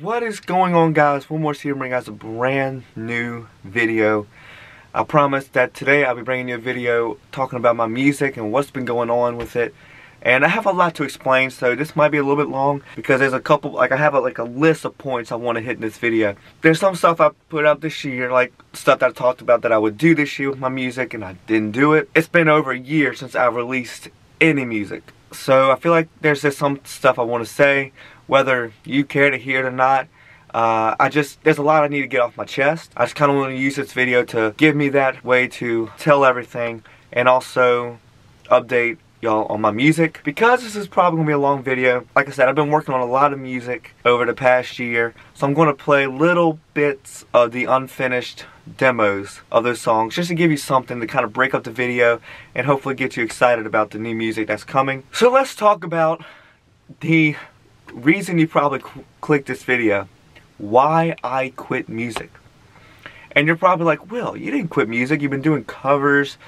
What is going on guys? Will Morris here bringing guys a brand new video. I promise that today I'll be bringing you a video talking about my music and what's been going on with it. And I have a lot to explain so this might be a little bit long because there's a couple, like I have a, like a list of points I want to hit in this video. There's some stuff I put out this year, like stuff that I talked about that I would do this year with my music and I didn't do it. It's been over a year since I've released any music. So I feel like there's just some stuff I want to say whether you care to hear it or not. Uh, I just, there's a lot I need to get off my chest. I just kind of want to use this video to give me that way to tell everything and also update y'all on my music. Because this is probably to be a long video, like I said, I've been working on a lot of music over the past year. So I'm to play little bits of the unfinished demos of those songs just to give you something to kind of break up the video and hopefully get you excited about the new music that's coming. So let's talk about the reason you probably clicked this video, why I quit music. And you're probably like, Will, you didn't quit music. You've been doing covers.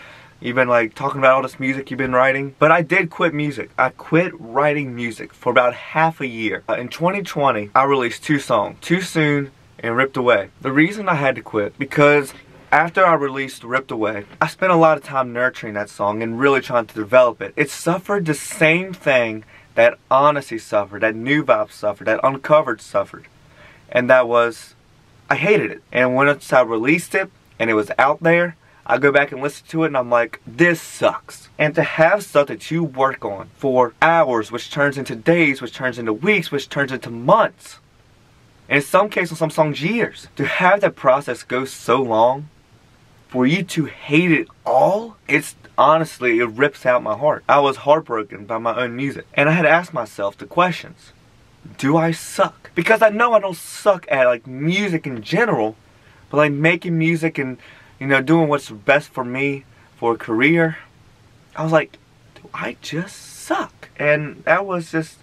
You've been like talking about all this music you've been writing. But I did quit music. I quit writing music for about half a year. Uh, in 2020, I released two songs, Too Soon and Ripped Away. The reason I had to quit, because after I released Ripped Away, I spent a lot of time nurturing that song and really trying to develop it. It suffered the same thing that Honesty suffered, that New Vibe suffered, that Uncovered suffered. And that was, I hated it. And once I released it and it was out there, I go back and listen to it and I'm like, this sucks. And to have stuff that you work on for hours, which turns into days, which turns into weeks, which turns into months, in some cases, some songs, years, to have that process go so long, for you to hate it all, it's honestly, it rips out my heart. I was heartbroken by my own music. And I had asked myself the questions. Do I suck? Because I know I don't suck at like music in general, but like making music and, you know, doing what's best for me for a career, I was like, do I just suck? And that was just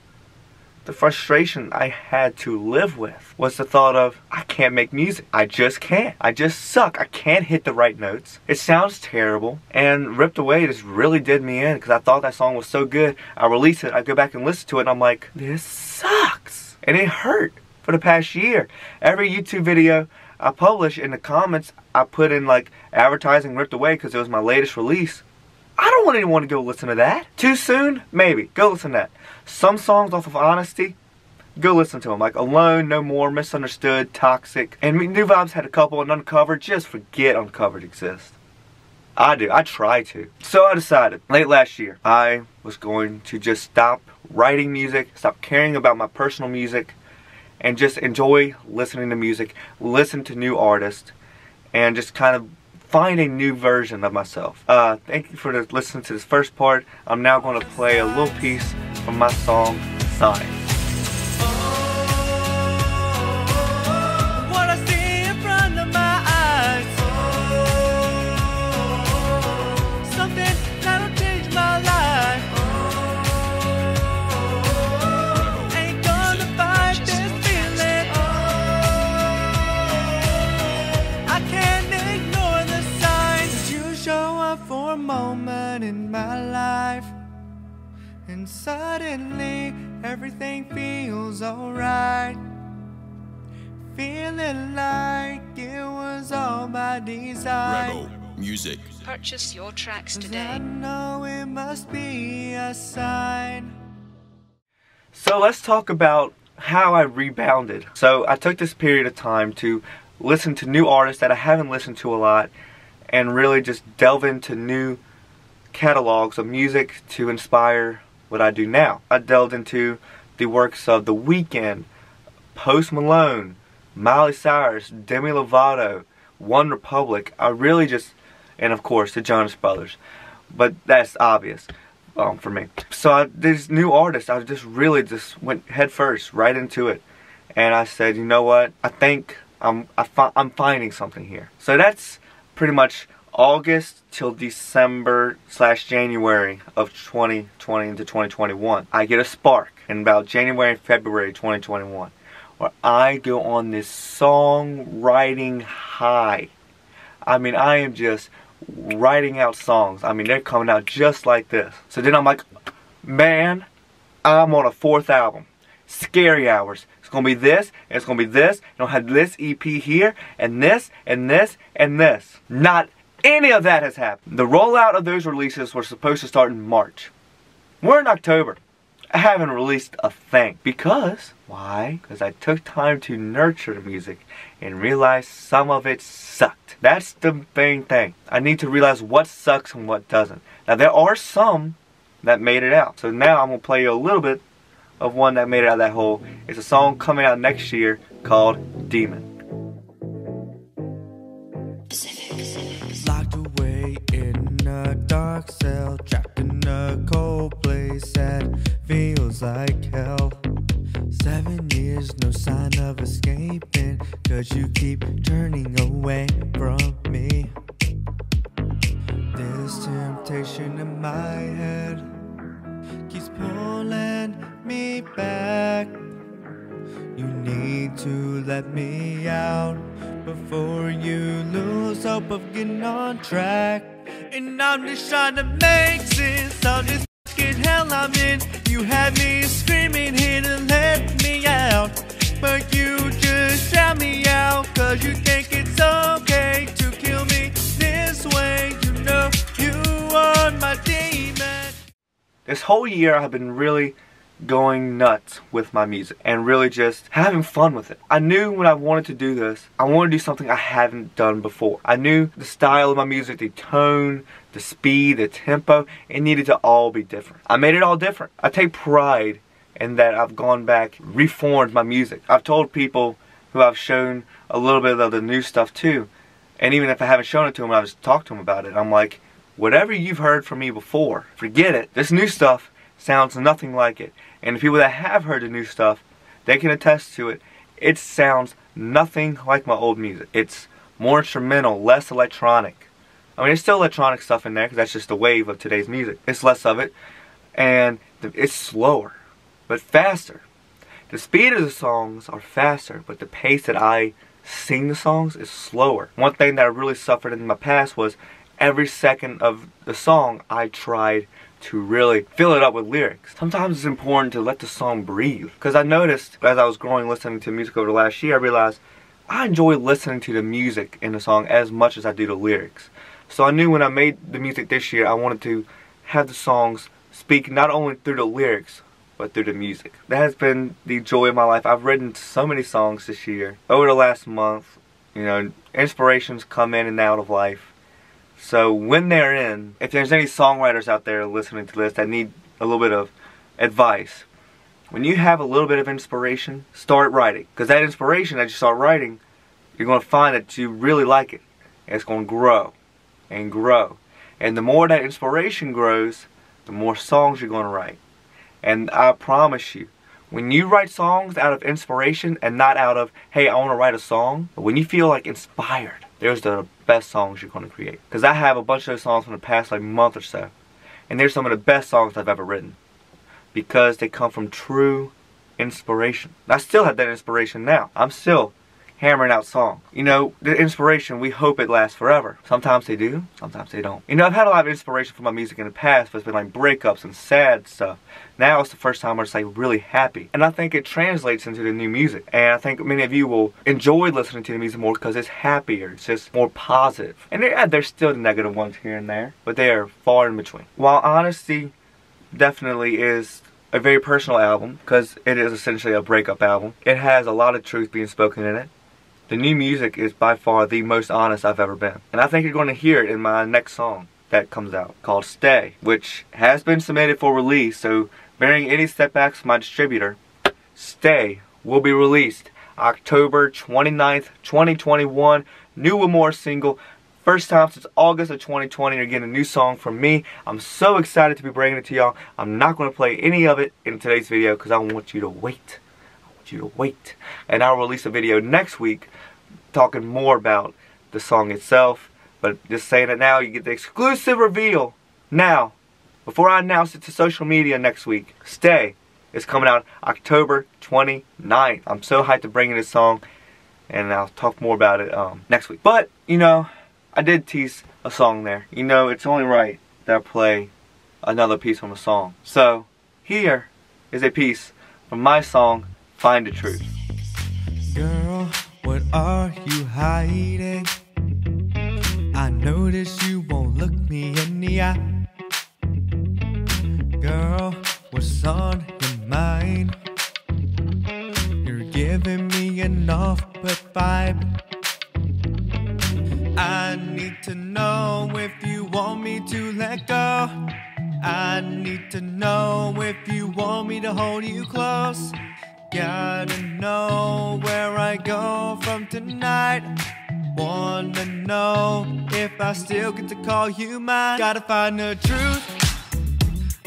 the frustration I had to live with was the thought of, I can't make music. I just can't. I just suck. I can't hit the right notes. It sounds terrible. And Ripped Away just really did me in because I thought that song was so good. I release it, I go back and listen to it, and I'm like, this sucks. And it hurt for the past year. Every YouTube video I publish in the comments, I put in like advertising Ripped Away because it was my latest release. I don't want anyone to go listen to that. Too soon? Maybe. Go listen to that. Some songs off of Honesty, go listen to them. Like Alone, No More, Misunderstood, Toxic. And New Vibes had a couple and Uncovered. Just forget Uncovered exists. I do. I try to. So I decided late last year I was going to just stop writing music, stop caring about my personal music, and just enjoy listening to music, listen to new artists, and just kind of find a new version of myself. Uh, thank you for listening to this first part. I'm now going to play a little piece from my song, Sign. Tracks today. Know it must be a sign. So let's talk about how I rebounded. So I took this period of time to listen to new artists that I haven't listened to a lot and really just delve into new catalogs of music to inspire what I do now. I delved into the works of The Weeknd, Post Malone, Miley Cyrus, Demi Lovato, One Republic. I really just, and of course the Jonas Brothers, but that's obvious um, for me. So I, these new artists, I just really just went head first right into it, and I said, you know what? I think I'm I fi I'm finding something here. So that's pretty much August till December slash January of 2020 into 2021. I get a spark in about January and February 2021 where I go on this songwriting high. I mean, I am just writing out songs. I mean, they're coming out just like this. So then I'm like, man, I'm on a fourth album. scary hours. It's gonna be this, and it's gonna be this, and I'll have this EP here, and this, and this, and this. Not any of that has happened. The rollout of those releases were supposed to start in March. We're in October. I haven't released a thing. Because, why? Because I took time to nurture the music and realized some of it sucked. That's the main thing. I need to realize what sucks and what doesn't. Now there are some that made it out. So now I'm going to play you a little bit of one that made it out of that hole. It's a song coming out next year called Demon. A dark cell, trapped in a cold place that feels like hell. Seven years, no sign of escaping, cause you keep turning away from me. This temptation in my head keeps pulling me back. You need to let me out before you lose hope of getting on track. And I'm just trying to make sense of this fucking hell I'm in. You had me screaming here to let me out. But you just shout me out, cause you think it's okay to kill me this way. You know you are my demon. This whole year I've been really going nuts with my music and really just having fun with it. I knew when I wanted to do this, I wanted to do something I hadn't done before. I knew the style of my music, the tone, the speed, the tempo, it needed to all be different. I made it all different. I take pride in that I've gone back, reformed my music. I've told people who I've shown a little bit of the new stuff too, and even if I haven't shown it to them, I just talked to them about it. I'm like, whatever you've heard from me before, forget it. This new stuff sounds nothing like it. And the people that have heard the new stuff, they can attest to it. It sounds nothing like my old music. It's more instrumental, less electronic. I mean, there's still electronic stuff in there because that's just the wave of today's music. It's less of it, and it's slower, but faster. The speed of the songs are faster, but the pace that I sing the songs is slower. One thing that I really suffered in my past was every second of the song I tried to really fill it up with lyrics. Sometimes it's important to let the song breathe. Because I noticed as I was growing listening to music over the last year, I realized I enjoy listening to the music in the song as much as I do the lyrics. So I knew when I made the music this year, I wanted to have the songs speak not only through the lyrics, but through the music. That has been the joy of my life. I've written so many songs this year. Over the last month, you know, inspirations come in and out of life. So when they're in, if there's any songwriters out there listening to this that need a little bit of advice, when you have a little bit of inspiration, start writing. Because that inspiration that you start writing, you're going to find that you really like it. And it's going to grow and grow. And the more that inspiration grows, the more songs you're going to write. And I promise you, when you write songs out of inspiration and not out of, hey, I want to write a song, when you feel like inspired, there's the best songs you're going to create. Because I have a bunch of those songs from the past like month or so. And they're some of the best songs I've ever written. Because they come from true inspiration. I still have that inspiration now. I'm still hammering out songs. You know, the inspiration, we hope it lasts forever. Sometimes they do, sometimes they don't. You know, I've had a lot of inspiration from my music in the past, but it's been like breakups and sad stuff. Now it's the first time where it's like really happy. And I think it translates into the new music. And I think many of you will enjoy listening to the music more because it's happier. It's just more positive. And yeah, there's still the negative ones here and there, but they are far in between. While Honesty definitely is a very personal album because it is essentially a breakup album. It has a lot of truth being spoken in it. The new music is by far the most honest I've ever been. And I think you're going to hear it in my next song that comes out called Stay, which has been submitted for release, so bearing any setbacks from my distributor, Stay will be released October 29th, 2021. New and more single. First time since August of 2020 you're getting a new song from me. I'm so excited to be bringing it to y'all. I'm not going to play any of it in today's video because I want you to wait you to wait. And I'll release a video next week talking more about the song itself. But just saying it now, you get the exclusive reveal now. Before I announce it to social media next week, stay. It's coming out October 29th. I'm so hyped to bring in this song. And I'll talk more about it um, next week. But, you know, I did tease a song there. You know, it's only right that I play another piece from a song. So, here is a piece from my song, Find the Truth. Girl, what are you hiding? I notice you won't look me in the eye. Girl, what's on your mind? You're giving me an off-put vibe. I need to know if you want me to let go. I need to know if you want me to hold you close. Gotta know where I go from tonight. Wanna know if I still get to call you mine. Gotta find the truth.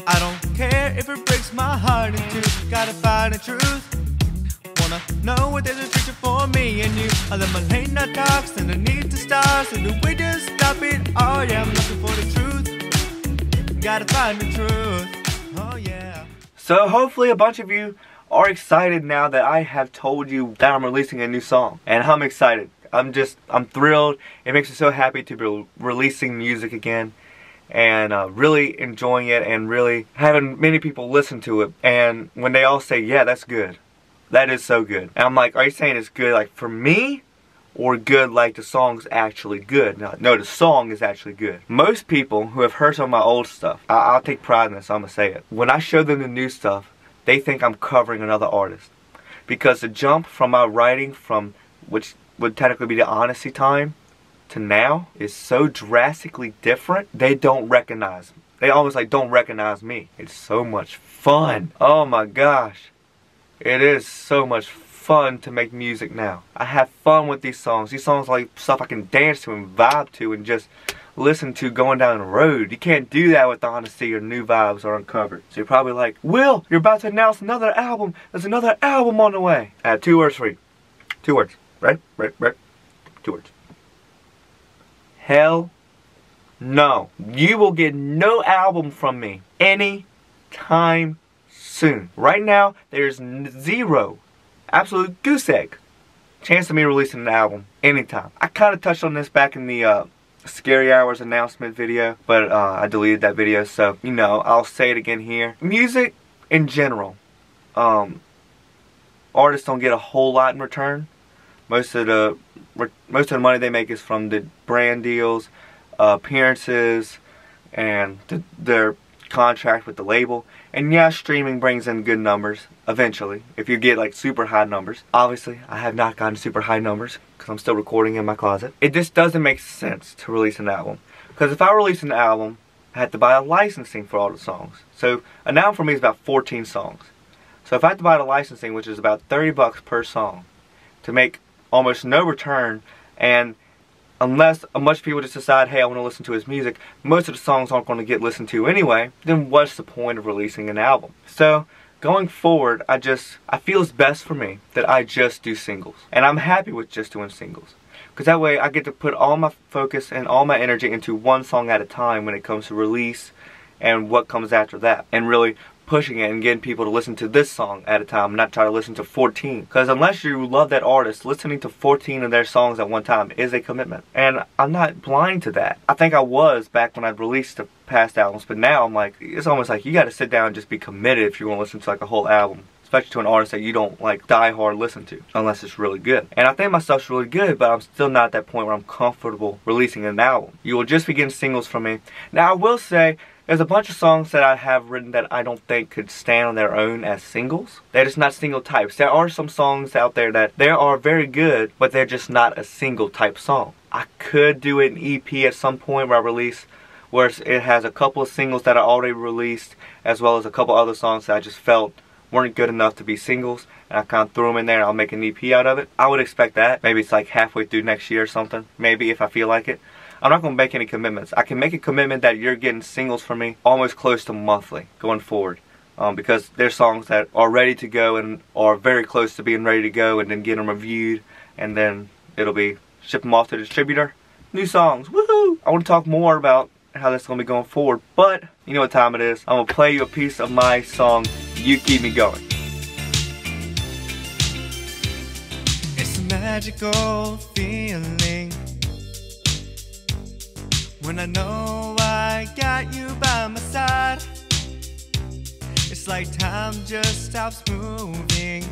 I don't care if it breaks my heart in two. Gotta find the truth. Wanna know what there's a future for me and you. I let my late night talks underneath the stars. So do we just stop it? Oh yeah, I'm looking for the truth. Gotta find the truth. Oh yeah. So hopefully a bunch of you are excited now that I have told you that I'm releasing a new song. And I'm excited. I'm just, I'm thrilled. It makes me so happy to be releasing music again. And uh, really enjoying it and really having many people listen to it. And when they all say, yeah, that's good. That is so good. And I'm like, are you saying it's good like for me? Or good like the song's actually good? No, no, the song is actually good. Most people who have heard some of my old stuff, I I'll take pride in this, I'm gonna say it. When I show them the new stuff, they think I'm covering another artist. Because the jump from my writing from, which would technically be the honesty time, to now is so drastically different, they don't recognize me. They always like don't recognize me. It's so much fun. Oh my gosh. It is so much fun to make music now. I have fun with these songs. These songs like stuff I can dance to and vibe to and just listen to going down the road. You can't do that with Honesty or New Vibes or Uncovered. So you're probably like, Will, you're about to announce another album. There's another album on the way. I have two words for you. Two words. Right? Right? Right? Two words. Hell no. You will get no album from me any time soon. Right now, there's zero, absolute goose egg chance of me releasing an album anytime. I kind of touched on this back in the uh, Scary Hours announcement video, but uh, I deleted that video, so, you know, I'll say it again here. Music, in general, um, artists don't get a whole lot in return. Most of the most of the money they make is from the brand deals, uh, appearances, and the, their contract with the label. And yeah, streaming brings in good numbers eventually. If you get like super high numbers. Obviously, I have not gotten super high numbers because I'm still recording in my closet. It just doesn't make sense to release an album. Because if I release an album, I have to buy a licensing for all the songs. So an album for me is about 14 songs. So if I had to buy the licensing, which is about 30 bucks per song, to make almost no return, and unless a bunch of people just decide, hey, I want to listen to his music, most of the songs aren't going to get listened to anyway, then what's the point of releasing an album? So, going forward, I just, I feel it's best for me that I just do singles. And I'm happy with just doing singles. Because that way I get to put all my focus and all my energy into one song at a time when it comes to release and what comes after that. And really pushing it and getting people to listen to this song at a time, not try to listen to 14. Because unless you love that artist, listening to 14 of their songs at one time is a commitment. And I'm not blind to that. I think I was back when I released the past albums, but now I'm like, it's almost like you gotta sit down and just be committed if you want to listen to like a whole album especially to an artist that you don't like die hard listen to unless it's really good. And I think my stuff's really good, but I'm still not at that point where I'm comfortable releasing an album. You will just be getting singles from me. Now I will say there's a bunch of songs that I have written that I don't think could stand on their own as singles. They're just not single types. There are some songs out there that they are very good, but they're just not a single type song. I could do an EP at some point where I release where it has a couple of singles that are already released as well as a couple other songs that I just felt weren't good enough to be singles and I kind of threw them in there and I'll make an EP out of it. I would expect that. Maybe it's like halfway through next year or something. Maybe if I feel like it. I'm not going to make any commitments. I can make a commitment that you're getting singles from me almost close to monthly going forward. Um, because there's songs that are ready to go and are very close to being ready to go and then get them reviewed and then it'll be ship them off to the distributor. New songs, woohoo! I want to talk more about how that's going to be going forward, but you know what time it is. I'm going to play you a piece of my song, You Keep Me Going. It's a magical feeling when I know I got you by my side. It's like time just stops moving.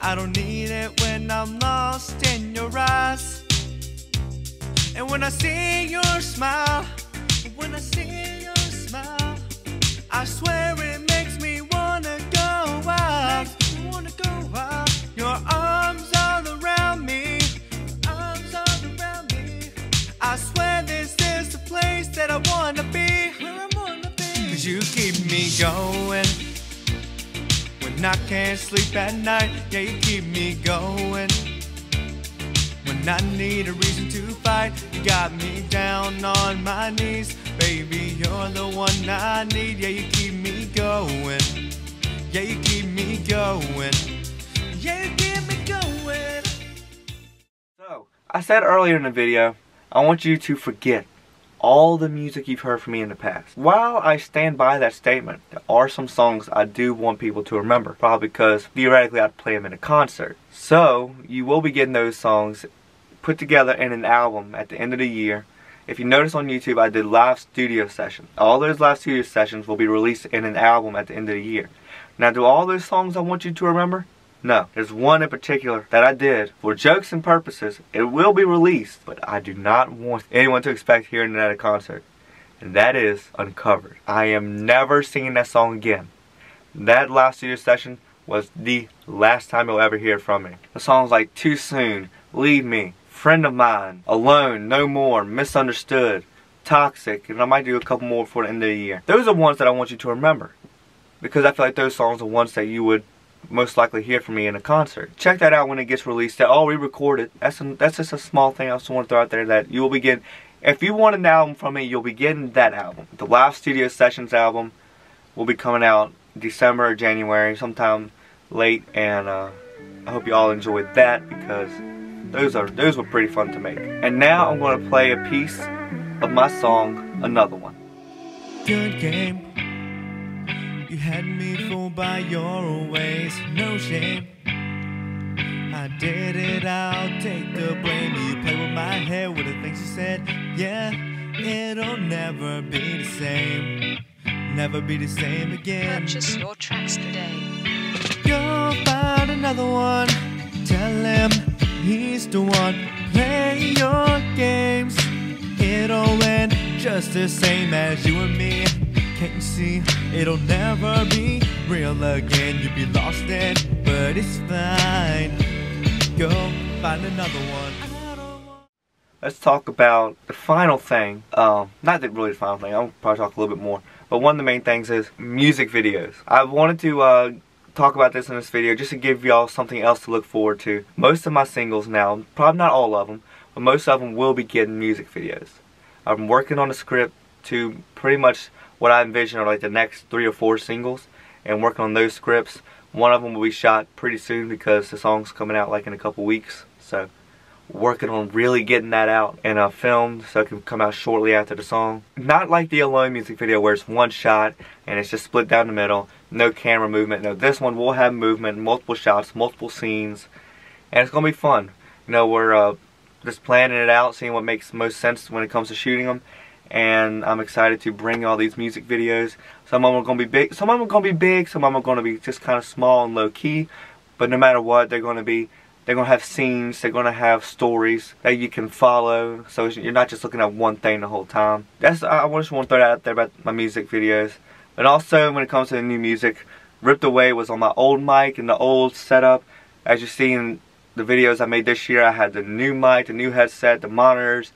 I don't need it when I'm lost in your eyes. And when I see your smile, when I see your smile, I swear it makes me going. When I can't sleep at night, yeah, you keep me going. When I need a reason to fight, you got me down on my knees. Baby, you're the one I need. Yeah, you keep me going. Yeah, you keep me going. Yeah, you keep me going. So, I said earlier in the video, I want you to forget all the music you've heard from me in the past. While I stand by that statement, there are some songs I do want people to remember, probably because theoretically I'd play them in a concert. So, you will be getting those songs put together in an album at the end of the year. If you notice on YouTube, I did live studio sessions. All those live studio sessions will be released in an album at the end of the year. Now, do all those songs I want you to remember? No, there's one in particular that I did for jokes and purposes. It will be released, but I do not want anyone to expect hearing it at a concert. And that is Uncovered. I am never singing that song again. That live studio session was the last time you'll ever hear from me. The songs like Too Soon, Leave Me, Friend of Mine, Alone, No More, Misunderstood, Toxic, and I might do a couple more before the end of the year. Those are ones that I want you to remember. Because I feel like those songs are ones that you would most likely hear from me in a concert. Check that out when it gets released. That all re-recorded. That's that's just a small thing I just want to throw out there that you will be getting. If you want an album from me, you'll be getting that album. The live studio sessions album will be coming out December or January, sometime late, and uh, I hope you all enjoyed that because those are those were pretty fun to make. And now I'm going to play a piece of my song, another one. Good game. Had me fooled by your ways, no shame. I did it, I'll take the blame. You play with my head with the things you said. Yeah, it'll never be the same. Never be the same again. Purchase your tracks today. Go find another one. Tell him he's the one. Play your games. It'll end just the same as you and me. Can't you see? It'll never be real again. You'll be lost in, but it's fine. Go find another one. Let's talk about the final thing. Um, not that really the final thing. I'll probably talk a little bit more. But one of the main things is music videos. I wanted to uh, talk about this in this video just to give y'all something else to look forward to. Most of my singles now, probably not all of them, but most of them will be getting music videos. I'm working on a script to pretty much what I envision are like the next three or four singles and working on those scripts. One of them will be shot pretty soon because the song's coming out like in a couple weeks. So working on really getting that out and uh, filmed so it can come out shortly after the song. Not like the Alone music video where it's one shot and it's just split down the middle, no camera movement. No, this one will have movement, multiple shots, multiple scenes, and it's going to be fun. You know, we're uh, just planning it out, seeing what makes most sense when it comes to shooting them. And I'm excited to bring all these music videos. Some of them are going to be big, some of them are going to be big, some of them are going to be just kind of small and low key. But no matter what, they're going to be they're going to have scenes, they're going to have stories that you can follow, so you're not just looking at one thing the whole time. That's I just want to throw that out there about my music videos. But also, when it comes to the new music, Ripped Away was on my old mic and the old setup. As you see in the videos I made this year, I had the new mic, the new headset, the monitors,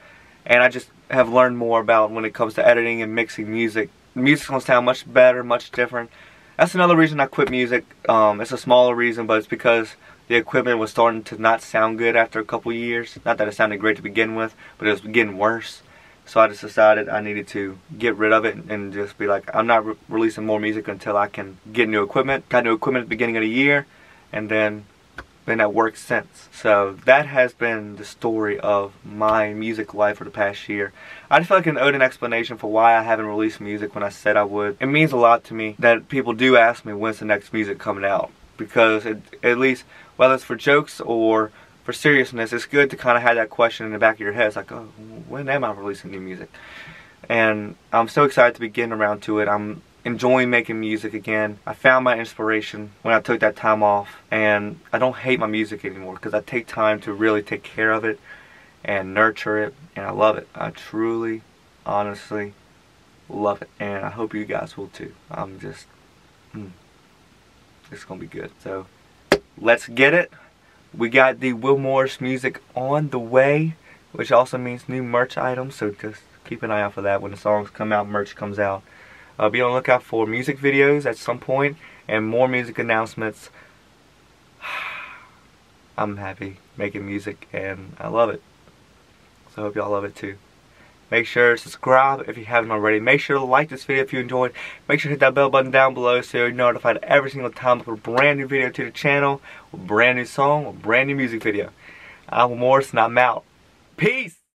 and I just have learned more about when it comes to editing and mixing music. The going to sound much better, much different. That's another reason I quit music. Um, it's a smaller reason, but it's because the equipment was starting to not sound good after a couple years. Not that it sounded great to begin with, but it was getting worse. So I just decided I needed to get rid of it and just be like, I'm not re releasing more music until I can get new equipment. Got new equipment at the beginning of the year, and then been at work since. So that has been the story of my music life for the past year. I just feel like an an explanation for why I haven't released music when I said I would. It means a lot to me that people do ask me when's the next music coming out because it, at least whether it's for jokes or for seriousness, it's good to kind of have that question in the back of your head. It's like, oh, when am I releasing new music? And I'm so excited to be getting around to it. I'm enjoying making music again. I found my inspiration when I took that time off and I don't hate my music anymore because I take time to really take care of it and nurture it and I love it. I truly, honestly love it and I hope you guys will too. I'm just, mm, it's going to be good. So let's get it. We got the Will Morris music on the way which also means new merch items so just keep an eye out for that when the songs come out, merch comes out. Uh, be on the lookout for music videos at some point and more music announcements. I'm happy making music and I love it. So I hope y'all love it too. Make sure to subscribe if you haven't already. Make sure to like this video if you enjoyed. Make sure to hit that bell button down below so you're notified every single time I put a brand new video to the channel, a brand new song, a brand new music video. I'm Morris and I'm out. Peace!